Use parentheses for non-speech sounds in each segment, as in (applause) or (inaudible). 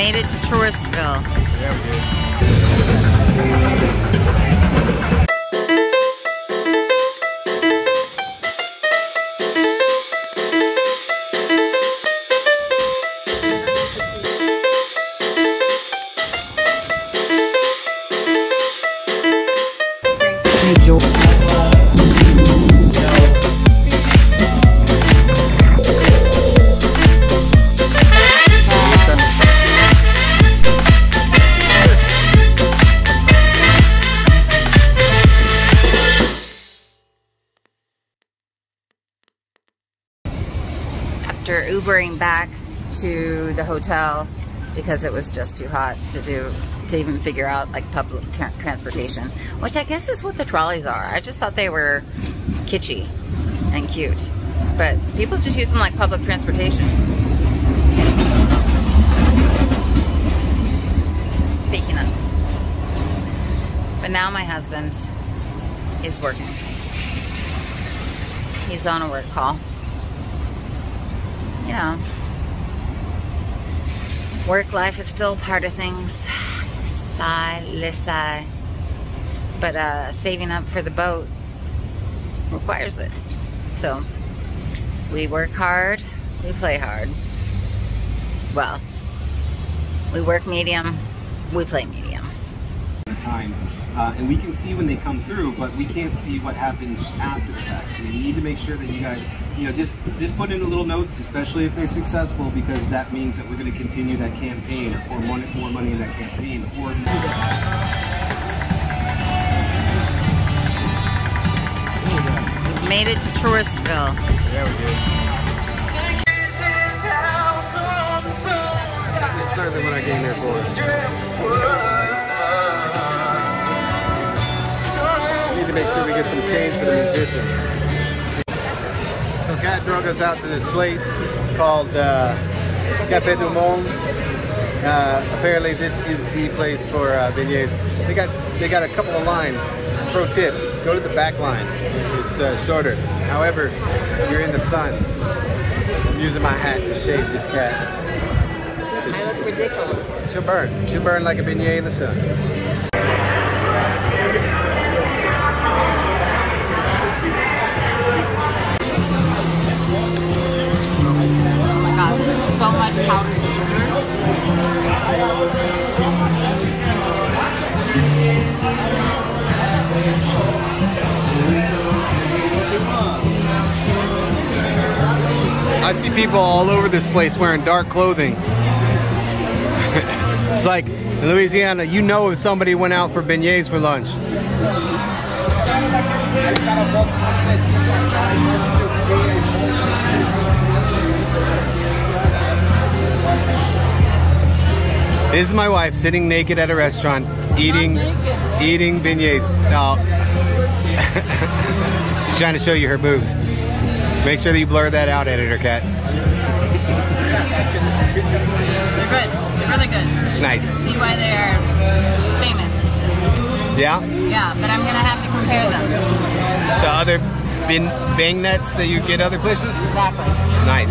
Made it to Touristville. Yeah, we did. Back to the hotel because it was just too hot to do to even figure out like public tra- transportation, which I guess is what the trolleys are. I just thought they were kitschy and cute, but people just use them like public transportation. Speaking of, but now my husband is working. He's on a work call. You know, work life is still part of things. Sigh, sigh. But uh, saving up for the boat requires it. So we work hard, we play hard. Well, we work medium, we play medium. time. Uh, and we can see when they come through, but we can't see what happens after the fact. So we need to make sure that you guys, you know, just just put in a little notes, especially if they're successful, because that means that we're going to continue that campaign or pour money, more money in that campaign. Or Made it to Touristville. yeah, we did. It's certainly what I came here for. We Need to make sure we get some change for the musicians. Kat drug us out to this place called uh, Café du Monde. Uh, apparently this is the place for uh, beignets. They got they got a couple of lines. Pro tip: go to the back line. It's uh, shorter. However, you're in the sun. I'm using my hat to shade this cat. I look ridiculous. She'll burn. She'll burn like a beignet in the sun. So much powdered sugar. I see people all over this place wearing dark clothing. (laughs) it's like in Louisiana, you know if somebody went out for beignets for lunch. This is my wife sitting naked at a restaurant eating eating beignets. Oh. (laughs) She's trying to show you her boobs. Make sure that you blur that out, editor cat. They're good. They're really good. Nice. See why they are famous. Yeah? Yeah, but I'm gonna have to compare them. To other bin, bang nets that you get other places? Exactly. Nice.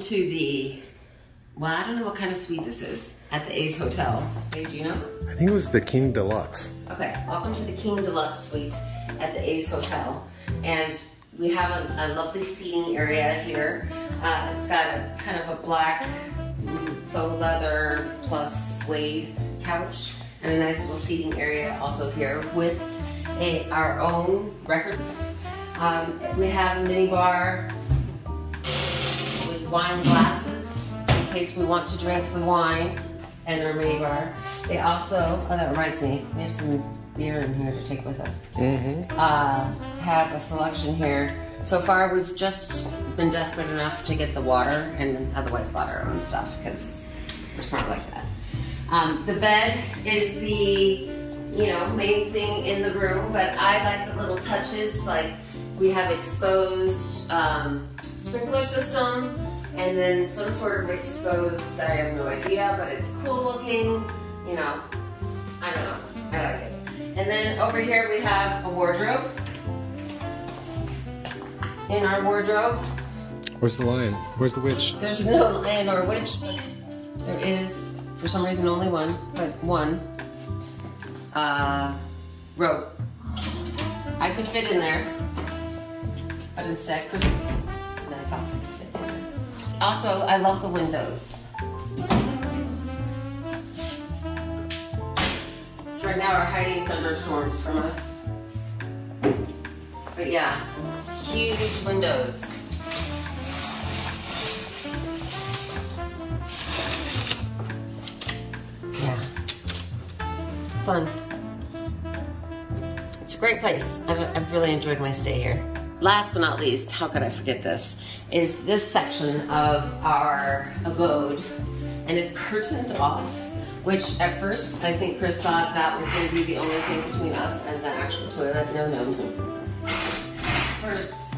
to the, well, I don't know what kind of suite this is at the Ace Hotel. Hey, do you know? I think it was the King Deluxe. Okay, welcome to the King Deluxe Suite at the Ace Hotel. And we have a, a lovely seating area here. Uh, it's got a kind of a black faux leather plus suede couch and a nice little seating area also here with a, our own records. Um, we have a mini bar wine glasses in case we want to drink the wine and our mini bar. They also, oh that reminds me, we have some beer in here to take with us. Mm-hmm. Uh, have a selection here. So far we've just been desperate enough to get the water and otherwise bought our own stuff because we're smart like that. Um, the bed is the, you know, main thing in the room, but I like the little touches, like we have exposed um, sprinkler system, and then some sort of exposed, I have no idea, but it's cool looking, you know, I don't know, I like it. And then over here we have a wardrobe. In our wardrobe, Where's the lion? Where's the witch? there's no lion or witch, but there is, for some reason, only one, but one, uh, rope. I could fit in there, but instead Chris's nice outfits fit in there. Also, I love the windows. Right now are hiding thunderstorms from us. But yeah, huge windows. Yeah. Fun. It's a great place. I've, I've really enjoyed my stay here. Last but not least, how could I forget this, is this section of our abode. And it's curtained off, which at first I think Chris thought that was going to be the only thing between us and the actual toilet. No, no, no. First,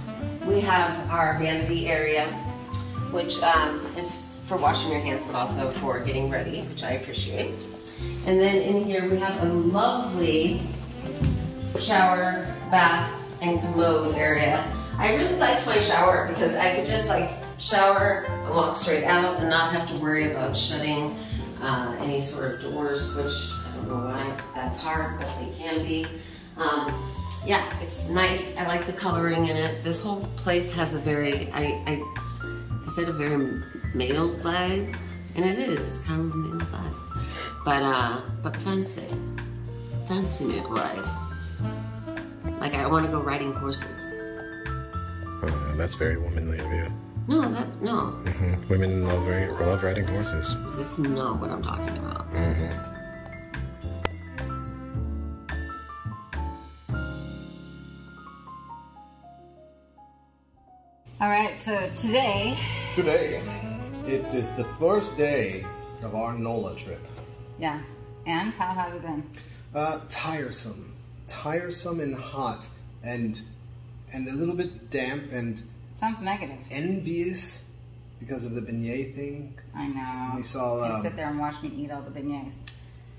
we have our vanity area, which um, is for washing your hands, but also for getting ready, which I appreciate. And then in here we have a lovely shower, bath, and commode area. I really liked my shower because I could just like shower and walk straight out and not have to worry about shutting uh, any sort of doors, which I don't know why that's hard, but they can be. Um, yeah, it's nice. I like the coloring in it. This whole place has a very, I, I, I said a very male vibe, and it is. It's kind of a male vibe, but uh, but fancy, fancy male vibe. Like I want to go riding horses. Oh, that's very womanly of you. No, that's no. hmm Women love, love riding horses. That's not what I'm talking about. hmm All right, so today, Today, it is the first day of our NOLA trip. yeah, and how has it been? Uh, tiresome, tiresome and hot, and and a little bit damp and Sounds negative. envious because of the beignet thing. I know. We saw, You um, sit there and watch me eat all the beignets.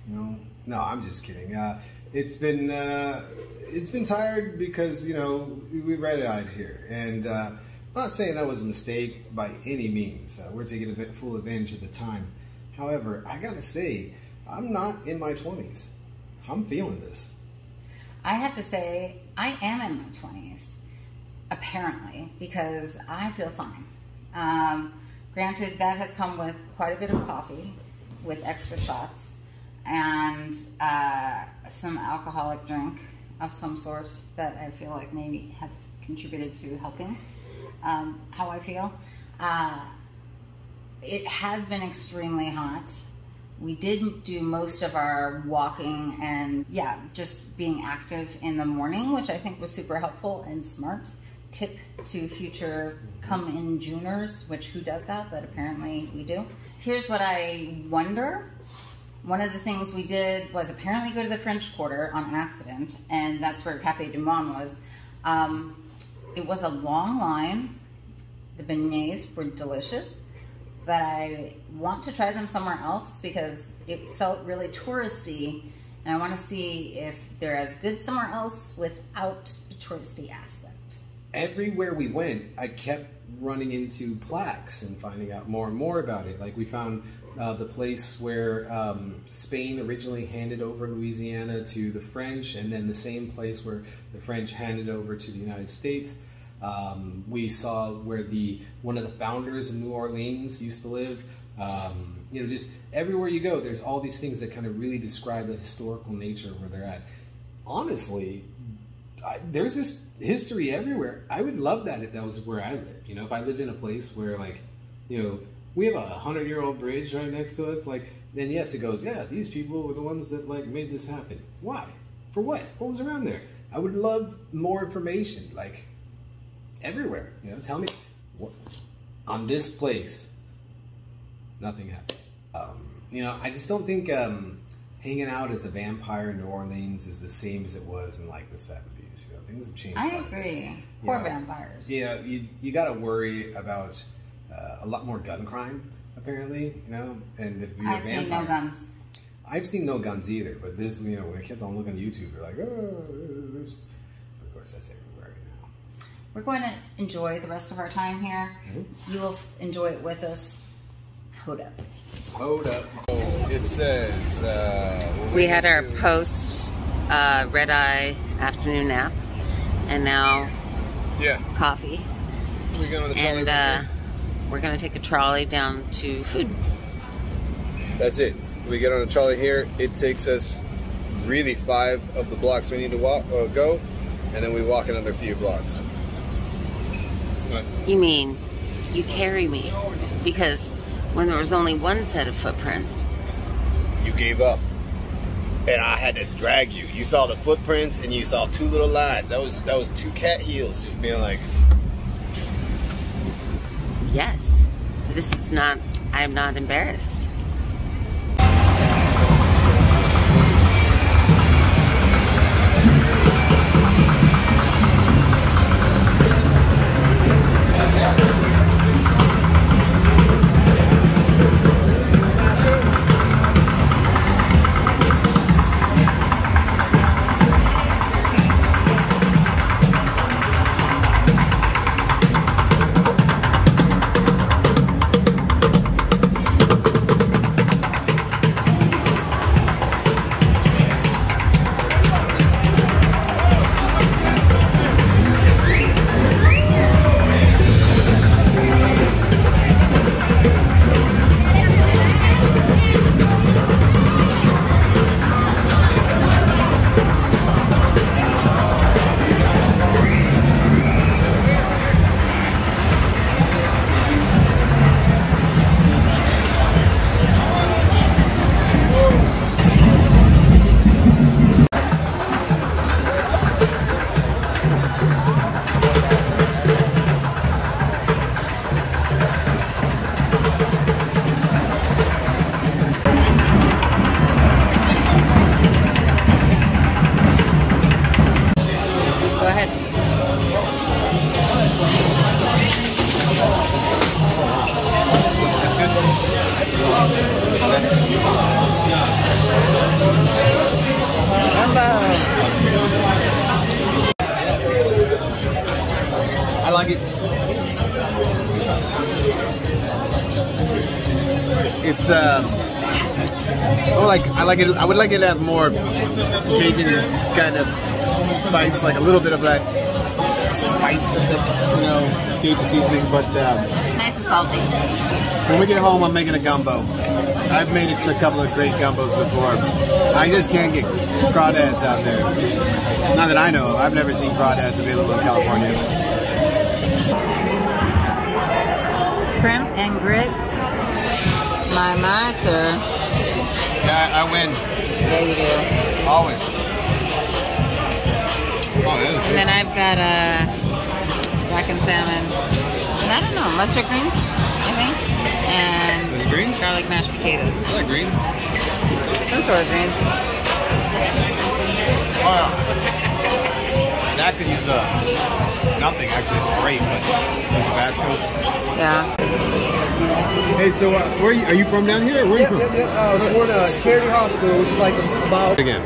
You know, no, I'm just kidding. Uh, it's been uh, it's been tired because you know we red-eyed here, and uh, I'm not saying that was a mistake by any means. Uh, we're taking a full advantage of the time. However, I gotta say, I'm not in my 20s. I'm feeling this. I have to say, I am in my 20s, apparently, because I feel fine. Um, granted, that has come with quite a bit of coffee with extra shots and uh, some alcoholic drink of some sort that I feel like maybe have contributed to helping um, how I feel. Uh, it has been extremely hot. We did do most of our walking and yeah, just being active in the morning, which I think was super helpful and smart. Tip to future come in Juners, which who does that, but apparently we do. Here's what I wonder. One of the things we did was apparently go to the French Quarter on accident, and that's where Cafe Du Monde was. Um, it was a long line. The beignets were delicious, but I want to try them somewhere else because it felt really touristy, and I want to see if they're as good somewhere else without the touristy aspect. Everywhere we went, I kept running into plaques and finding out more and more about it. Like we found uh, the place where um, Spain originally handed over Louisiana to the French, and then the same place where the French handed over to the United States. Um, we saw where the one of the founders of New Orleans used to live. Um, you know, just everywhere you go, there's all these things that kind of really describe the historical nature of where they're at. Honestly, I, there's this history everywhere. I would love that if that was where I lived. You know, if I lived in a place where, like, you know, we have a hundred year old bridge right next to us, like, then yes, it goes, yeah, these people were the ones that like made this happen. Why? For what? What was around there? I would love more information, like, everywhere. You know, tell me what on this place. Nothing happened. Um, you know, I just don't think um, hanging out as a vampire in New Orleans is the same as it was in like the seventies. You know, things have changed. I quite a bit. agree. Poor Yeah. vampires. Yeah, you you got to worry about uh, a lot more gun crime apparently. You know, and if you're I've a seen no guns. I've seen no guns either. But this, you know, when I kept on looking at YouTube, they're like, oh, there's. But of course, that's everywhere now. We're going to enjoy the rest of our time here. Mm-hmm. You will enjoy it with us. Hold up. Hold up. It says uh, We had our post uh, red eye afternoon nap, and now yeah. coffee. We got on the trolley. And uh, we're gonna take a trolley down to food. That's it. We get on a trolley here. It takes us really five of the blocks we need to walk, uh, go, and then we walk another few blocks. What? You mean you carry me? Because when there was only one set of footprints, You gave up, and I had to drag you. You saw the footprints, and you saw two little lines. That was that was two cat heels, just being like, yes, this is not. I'm not embarrassed. I like I like it. I would like it to have more Cajun kind of spice, like a little bit of that spice of the you know Cajun seasoning. But um, It's nice and salty. when we get home, I'm making a gumbo. I've made a couple of great gumbos before. I just can't get crawdads out there. Not that I know. of. I've never seen crawdads available in California. Shrimp and grits. My, my, sir. Yeah, I win Yeah, you do. always. Oh. And then I've got uh, blackened salmon. And I don't know, mustard greens, I think. And Those greens? garlic mashed potatoes. Is that greens? Some sort of greens. Oh, yeah. That could use uh, nothing. Actually, it's great, but some Tabasco. Yeah. Hey, so uh, where are you, are you from down here? Where are you from? Uh, we're in a charity hospital, which is like about Again.